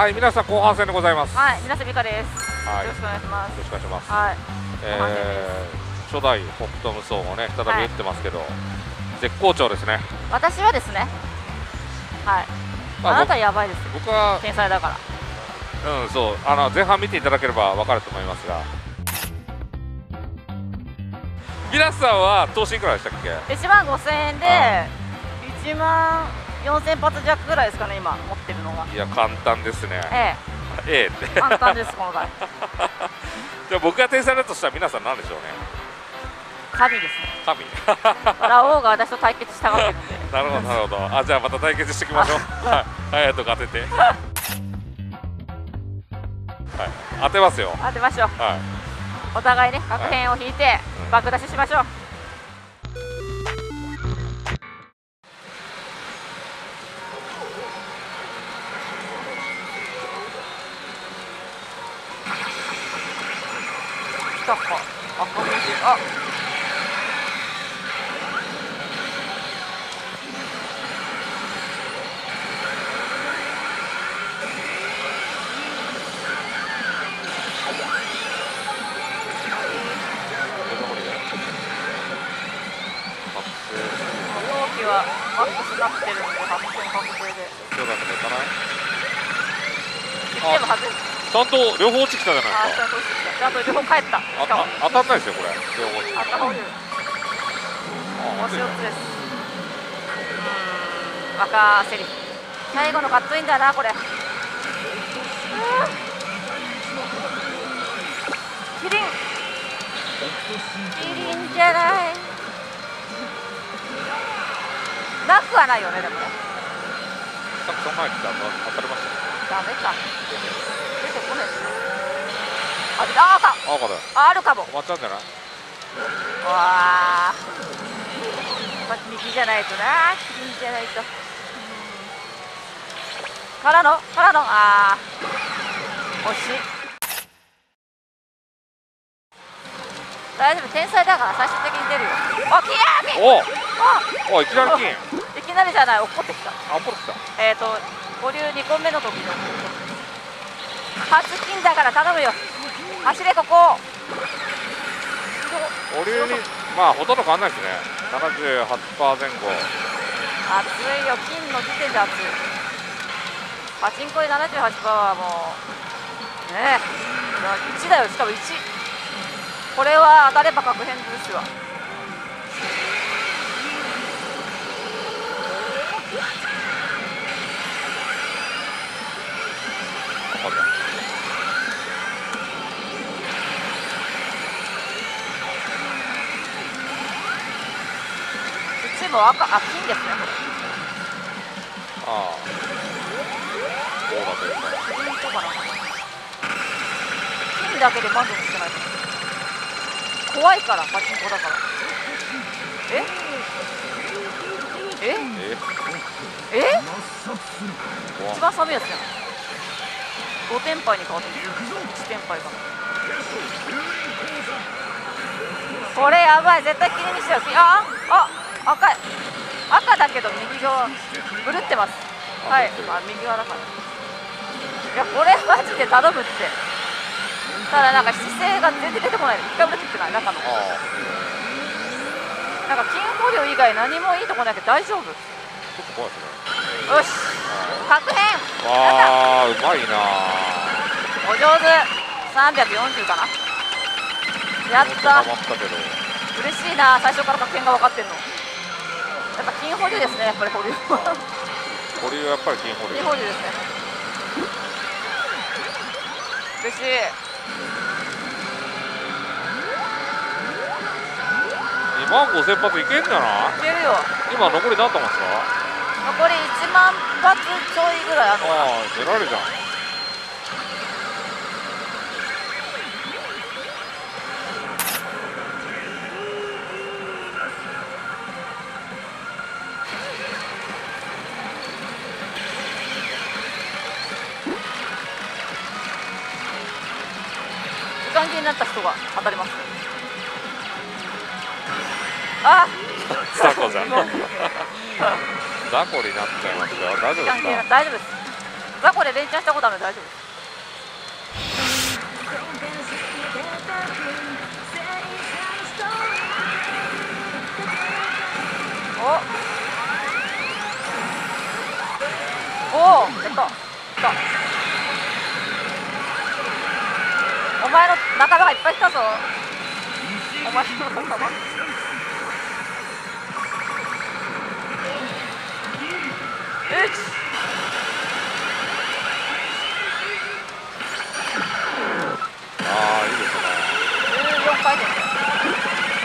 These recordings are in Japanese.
はい皆さん後半戦でございます。はい皆さん美香です。はい。よろしくお願いします。よろしくお願いします、はい。えー、初代北斗無双もね再び打ってますけど、絶好調ですね。私はですね。はい。まああなたやばいですよ。僕は天才だから。うんそう。あの前半見ていただければ分かると思いますが。皆さんは投資いくらでしたっけ？1万5000円で1万4000発弱ぐらいですかね今持ってるのが。いや簡単ですね。ええ。えってえ。簡単ですこの台じゃあ僕が天才だとしたら皆さん何でしょうね。神ですね。神。ラオウが私と対決したがってるんで。なるほどなるほど。あじゃあまた対決していきましょう。はい。隼人が当てて。はい。当てますよ。当てましょう。はい。お互いね確変を引いてうん。爆出ししましょうマックスになってるんで発見確定で今日だけで。いかないでも外れちゃんと両方落ちてきたじゃないあですか。ちゃんとしてきたちゃんと両方帰った。ああ当たんないですよこれ。両方落ちて。あった方に。あ押し四つです。うーん。若セリ最後のカットインだなこれ。キリン。キリンじゃないなくはないよねでもね。たくさん前来た当たりましたダメか。出てこないですね。あ出たあかあるかも。止まっちゃうんじゃない？わあま右じゃないとな。右じゃないと。うん。からのからの。あー。惜しい。大丈夫。天才だから最終的に出るよ。あキヤーキおおいきなり金。いきなりじゃない落っこってきた。あポロ来た。えっ、ー、と保留2個目の時の。初金だから頼むよ。走れここ。保留にまあほとんど変わんないですね。78%前後。熱いよ金の時点で熱い。パチンコで78%はもうねえ。1だよ。しかも1これは当たれば確変ですわあこれうちも赤あ金ですねこれああこうだというか金とかな金だけで満足してない怖いからパチンコだからええええ怖っ一番寒いやつじゃん5点杯に変わってる。1点杯がこれやばい。絶対気にしちゃう。ああ赤い。赤だけど右側ブルってます。はい。あ右側だから。いやこれマジで頼むって。ただなんか姿勢が全然出てこない。一回も出てきてない。中の。あなんか金保留以外何もいいとこなくて大丈夫。よあちょっと怖いですね。し確変わあうまいなお上手。340かな。やった。たまったけど。嬉しいな。最初から確変が分かってんの。やっぱ金保留ですねやっぱり保留は。保留はやっぱり金保留。金保留ですね。嬉しい。2万5000発いけんじゃない？いけるよ。今残り何玉ですか残り1万発ちょいぐらいある。のああ出られるじゃん。時間切れになった人が当たります。あ！雑魚じゃん もう雑魚になっちゃいましたよ。大丈夫ですか？大丈夫です。雑魚で連チャンしたことあるの大丈夫です。おお。おやった。やった。お前の仲間がいっぱい来たぞ。お前の仲間。ああいいですね。14回転。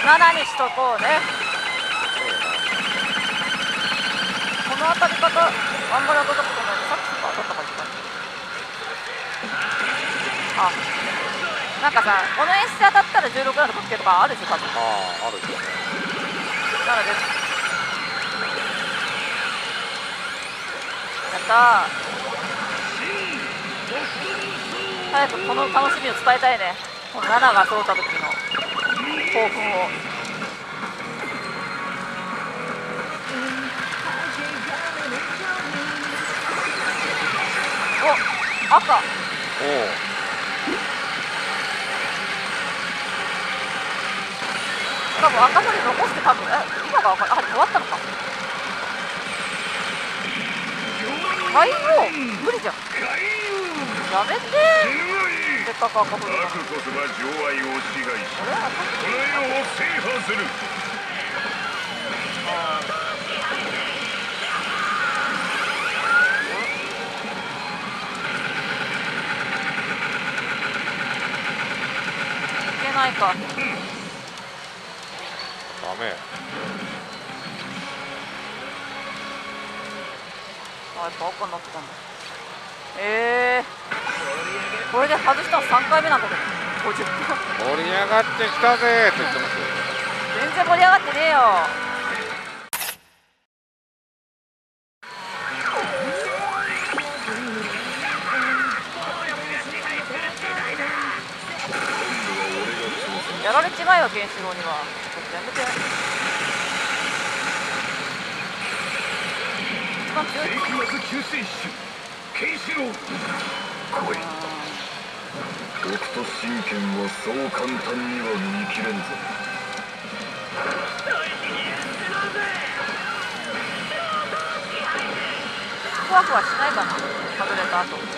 7にしとこうね。この当たり方あんまり当たったことないさっきとか当たったか一回あなんかさこの演出当たったら16ラウンド確定とかあるでしょ多分。あああるですね。なのでやった。ー早くこの楽しみを伝えたいね。この7が揃った時の興奮を。お赤おおしかも赤まで残して多分え今が赤あ終わったのか海王無理じゃん。やめて。せっかく赤堀なのに。悪こそが情愛を支配しこの世を制覇するいけないか。ダメあやっぱ赤になってたんだええー、これで。外したの3回目なんだけど50分盛り上がってきたぜって言ってますよ。全然盛り上がってねえよ。やられちまえよケンシロウには。ちょっとやめて一番強い天気救世主ケンシロウ来い毒と真剣はそう簡単には見切れんぞふわふわしないかな。外れた後。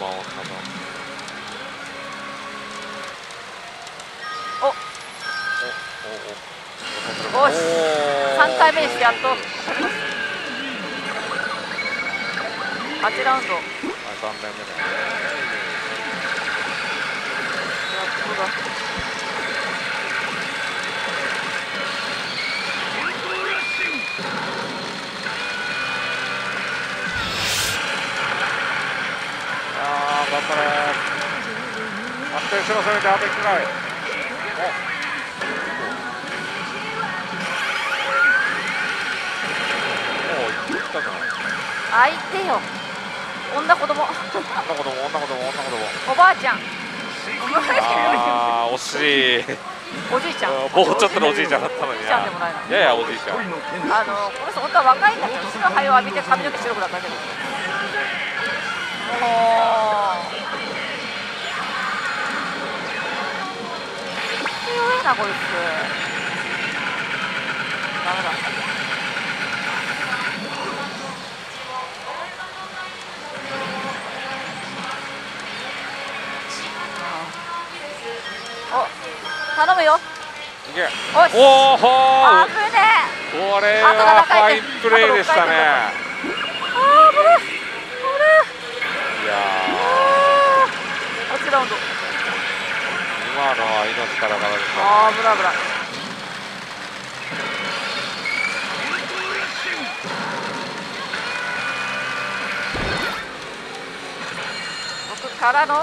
魔王様おおよし。3回目にしてやっと。8ラウンド。やっあ3年目だとだあ頑張れ安定しろせめてあと1回相手よ。女子供。女子供女子供女子供。おばあちゃん。あー惜しい。おじいちゃん。もうちょっとのおじいちゃんだったのに。なややおじいちゃん。あのこの人本当は若いんだけど白灰を浴びて髪の毛白くなっただけどもう強いなこいつダメだ頼むよ。いけ。おしおあぶねえ。これあと7はファ回インプレーでしたね。あー危ない危ないいやあ8ラウンドー今のは命からがらでしたあー危ない危ない。僕からの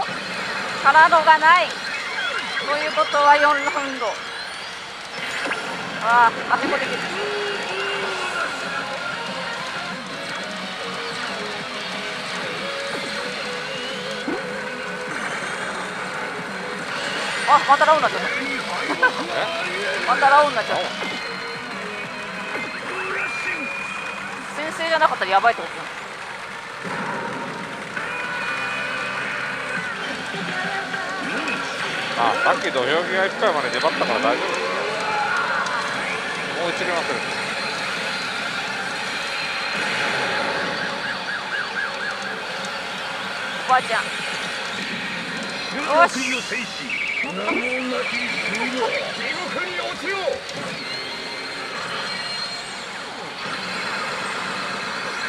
からのがないということは4ラウンド。あああてこできる。あまたラウンになっちゃった。え？またラウンになっちゃった先生じゃなかったらやばいってことあさっき土俵際いっぱいまで粘ったから大丈夫ですよもう一塁まする。おばあちゃん。よし。名もなき地獄に落ちよ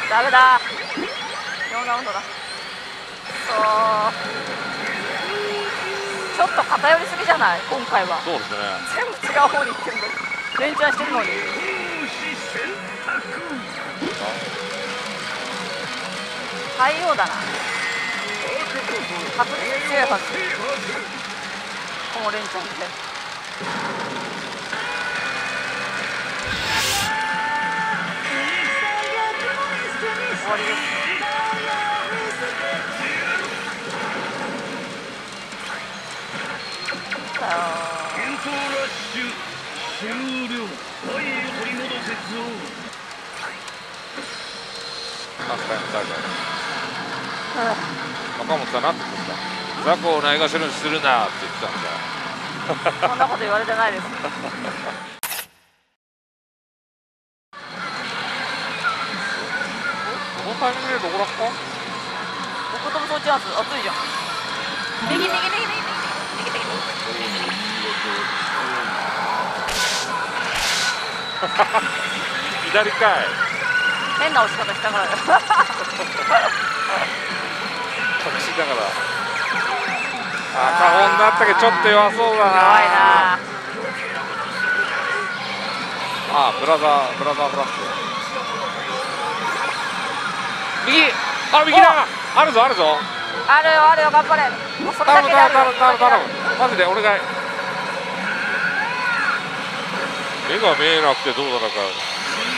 ダメだ。4ラウンドだ。そうちょっと偏りすぎじゃない？今回は。そうですね。全部違う方に行ってるの。連チャンしてるのに。太陽だな。確実に強いはずこの連チャンって終了愛を取り戻せぞ確かに大丈夫若本さんなんて言ってた。雑魚をないがしろにするなって言ってたんだ。そんなこと言われてないですこのタイミングでどこだっか僕ともそうチャンス熱いじゃん。右右右右左かい。変な押し方したから。隠しながら。あ過保になったけどちょっと弱そうだな。弱いな。あブラザーブラザーフラッシュ。右。あ右だ。あるぞあるぞ。あるよあるよ頑張れ。頼むけであるよ。頼む頼む頼む。マジでお願い目が見えなくてどうだろう。か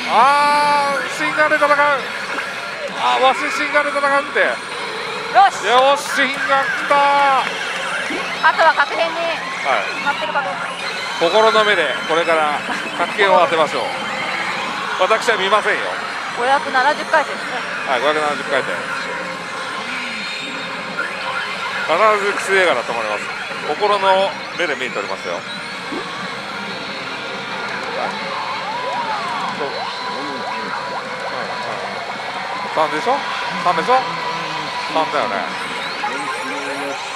あーシンガーで戦う。あーわしシンガーで戦うって。よし。よしシンガー来たあとは確変にはいなってるかどうか。心の目でこれから発見を当てましょう。私は見ませんよ。570回転ですね。はい570回転必ずキス映画だと思います。心の目で見えておりますよはいそううんうん3でしょ？3でしょ？3だよね。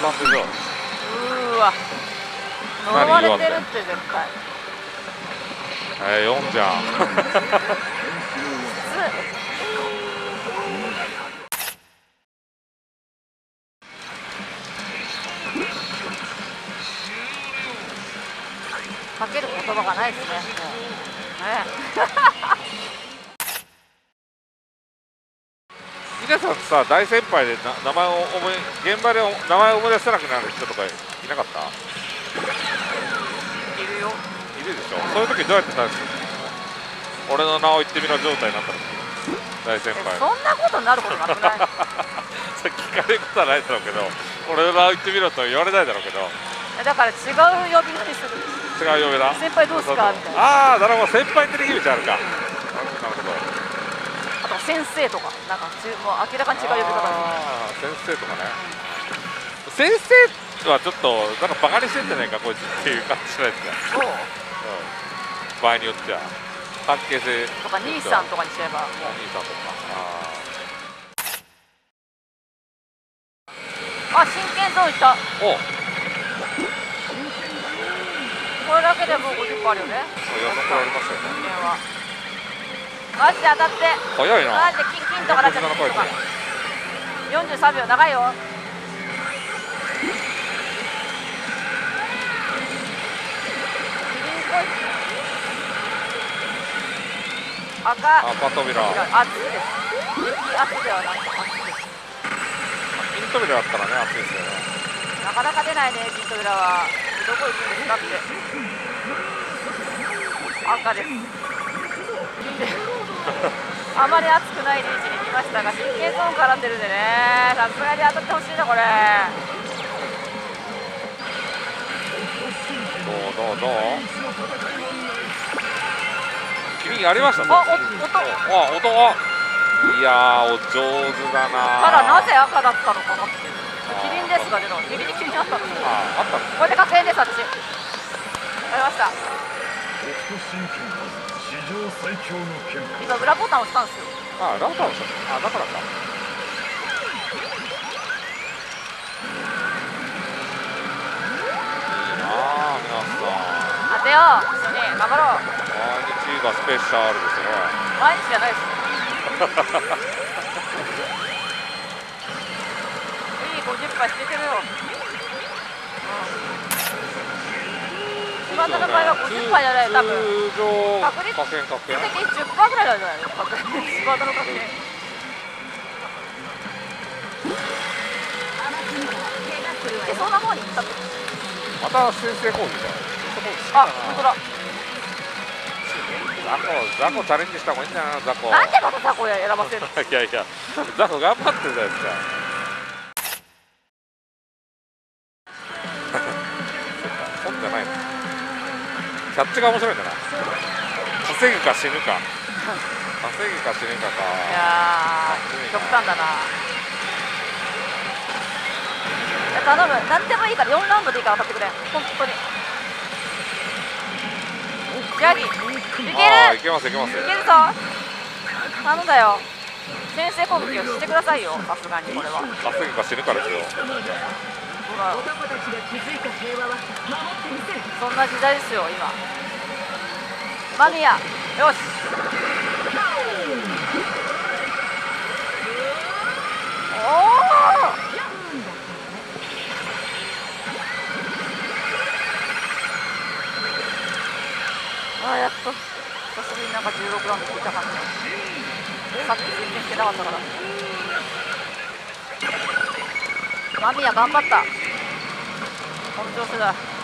3でしょ？うーわ。呪われてるって絶対。えー、4じゃん。かける言葉がないですね。ね 皆さんさ大先輩でな名前を思い現場で名前を思い出せなくなる人とかいなかった？いるよ。いるでしょ。そういう時どうやって対処するの？俺の名を言ってみろ状態になった時。大先え輩そんなことになることなくない？それ聞かれることはないだろうけど俺の名を言ってみろとは言われないだろうけど。えだから違う呼び名にする。違う呼び名？先輩どうすか？みたいな。ああなるほど。先輩って意味じゃあるか。なるほどあと先生とかなんかちもう明らかに違う呼び方あー先生とかね。先生はちょっとなんかバカにしてんじゃないかこいつっていう感じしないですね、そううん、場合によっては関係性とか兄さんとかにしちゃえばもお兄さんとかああ真剣ゾーンいったおこれだけでもう50個あるよね。予測ありましたよね。真剣はマジで当たって。早いな。マジでキンキンとかなっちゃって横綱の声とか43秒長いよ。赤。あパ扉。熱です激熱ではなく熱です金扉だったらね熱いですよね。なかなか出ないね金扉は。どこ行くんですかって。赤です あまり熱くないリーチに来ましたが神経ゾーン絡んでるんでね。さすがに当たってほしいなこれ。どうどう君やりましたあお音。あ音。あいやーお上手だなただなぜ赤だったのかなキリンですが出たのビビりキリンあったのこああったのれで確変です私やりました史上最強の剣。今裏ボタン押したんですよ。あラウターの人あだからかいいなあ皆さん。当てよ。う一緒に頑張ろう。毎日がスペシャルですね。毎日じゃないです。いい50杯しててるよ、うん、今の場合は50杯じゃない多分確率的に10%ぐらいなんじゃないの確率スパートの確率いけそうな方に行ったってまた先制攻撃だあ本当だ。ザコザコチャレンジした方がいいんじゃないの？ザコなんでまたタコや選ばせるの？いやいや。ザコ頑張ってるじゃないですかキャッチが面白いんだな。稼ぐか死ぬか。稼ぐか死ぬかか。いやー極端だな。いや頼む。何でもいいから4ラウンドでいいから当たってくれ。本当に。ヤギいける。いけますいけます。いけるぞ。頼んだよ。先制攻撃をしてくださいよ。さすがにこれは。稼ぐか死ぬかですよほらそんな時代ですよ今。マミヤよし。おおあやっと。久しぶりになんか16ラウンド聞いた感じ。さっき全然聞けなかったから。マミヤ頑張った。本調子だ果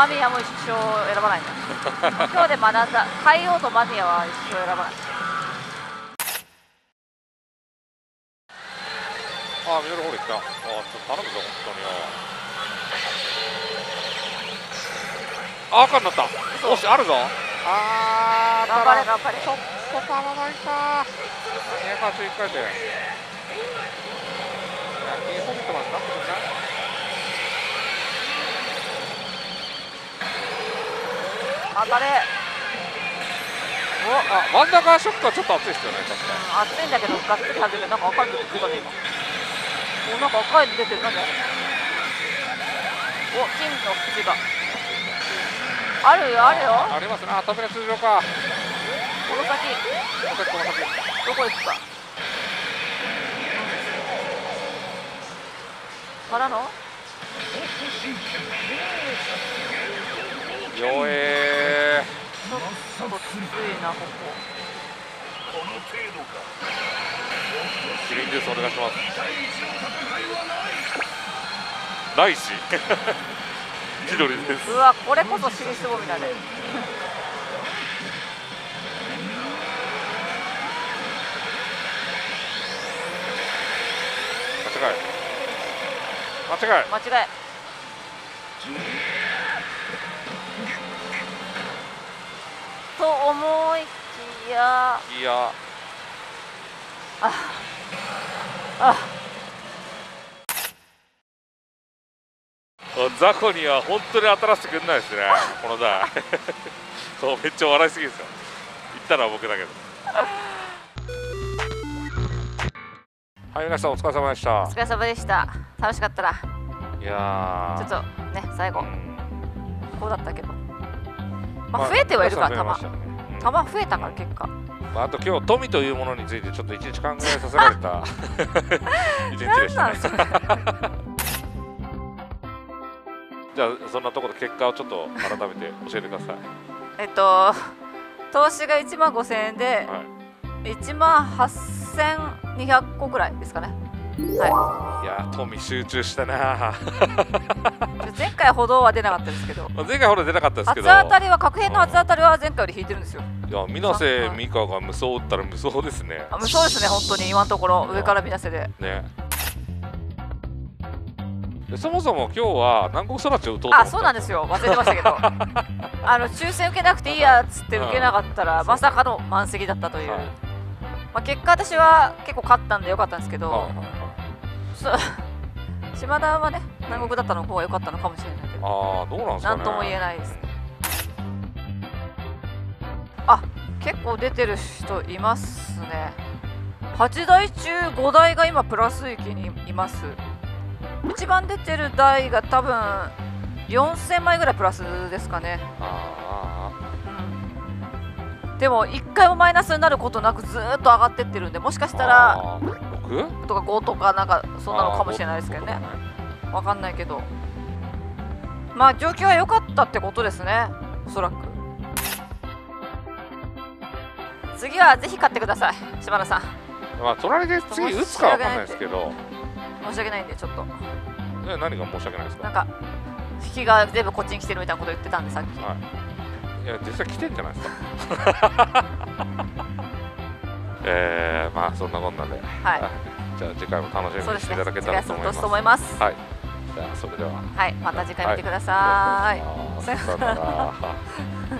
マミヤも一生選ばないんだ 今日で学んだ海王とマミヤは一生選ばない。あーミドルホール来た。あーちょっと頼むぞ本当に。よあ赤になった。よしあるぞ。あー頑張れ頑張れ。ちょっと足らないか。281回戦いやキーポイントまでな。ってくんない頑張れ。おあ真ん中ショックはちょっと熱いですよね確か。うん熱いんだけどがっつり外れてなんか赤いの出てたね今もうなんか。赤いの出てるなんだよお金の縁が。あるよあるよ。ありますね。あ扉通常か。この先。この先。この先どこ行くか。からの？よえちょっときついなこここの程度かキリンジュースお願いしますないし千鳥ですうわこれこそ尻すぼみだね間違い間違い間違いと思いきや。いや。ああ。ザコには本当に当たらせてくんないですね。この台 そうめっちゃ笑いすぎですよ。言ったら僕だけど。はい皆さんお疲れ様でした。お疲れ様でした。楽しかったら。いやー。ちょっとね最後。うん。こうだったけどまあ増えてはいるからましたね。うん。増えたから結果。まあ、あと今日富というものについてちょっと一日考えさせられた 一日でしたね。じゃあそんなところで結果をちょっと改めて教えてください。えっと投資が1万5000円ではい。1万8200個ぐらいですかねはい。やー富集中したな。い前回ほどは出なかったですけど。ま あ前回ほど出なかったですけ初ど当たりは確変の初当たりは前回より引いてるんです。よいや水瀬美香が無双打ったら無双ですね。あ無双ですね本当に今のところ。上から見なせで。ね。でそもそも今日は南国空地を打とうと思った。あそうなんですよ。忘れてましたけど。あの抽選受けなくていいやっつって受けなかったらうんまさかの満席だったという、はいまあ、結果私は結構勝ったんでよかったんですけど、はいはいはい。島田はね南国だったの方が良かったのかもしれないけど。ああどうなんですかね。何とも言えないですね。あ結構出てる人いますね。8台中5台が今プラス域にいます。一番出てる台が多分4000枚ぐらいプラスですかね、あうん、でも1回もマイナスになることなくずーっと上がってってるんでもしかしーたらあー 6? とか5とかなんかそんなのかもしれないですけどね。わかんないけど。まあ状況は良かったってことですね。おそらく。次はぜひ買ってください。島田さん。まあ隣で次打つかわかんないですけど。申し訳ないんでちょっと。ね何が申し訳ないですか？なんか引きが全部こっちに来てるみたいなこと言ってたんでさっき。はいいや実際来てんじゃないですか？えー、まあそんなこんなで、はい。じゃあ次回も楽しみにしていただけ次たらと思います。回そのと思います。はい。じゃあそれでは。はい。また次回見てください、よろしくお願いさよなら